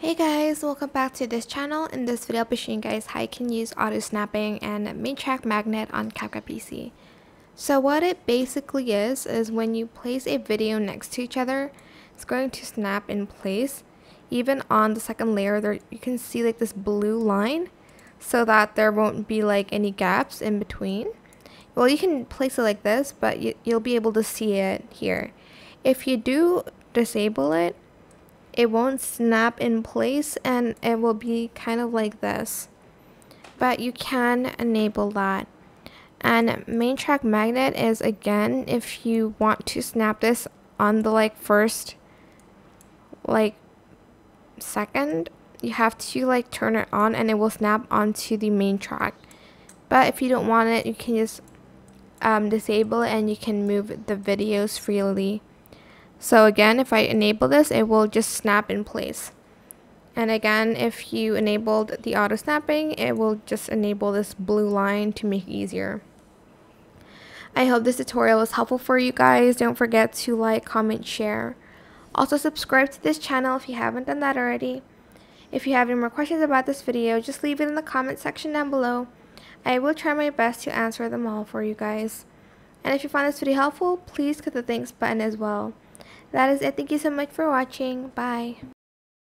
Hey guys, welcome back to this channel. In this video, I'll be showing you guys how you can use auto snapping and main track magnet on CapCut PC. So what it basically is, is when you place a video next to each other, it's going to snap in place. Even on the second layer, there you can see like this blue line so that there won't be like any gaps in between. Well, you can place it like this, but you, you'll be able to see it here. If you do disable it, it won't snap in place and it will be kind of like this. But you can enable that. And main track magnet is again if you want to snap this on the like first like second you have to like turn it on and it will snap onto the main track but if you don't want it you can just um, disable it and you can move the videos freely so again, if I enable this, it will just snap in place. And again, if you enabled the auto snapping, it will just enable this blue line to make it easier. I hope this tutorial was helpful for you guys. Don't forget to like, comment, share. Also subscribe to this channel if you haven't done that already. If you have any more questions about this video, just leave it in the comment section down below. I will try my best to answer them all for you guys. And if you found this video helpful, please click the thanks button as well. That is it. Thank you so much for watching. Bye.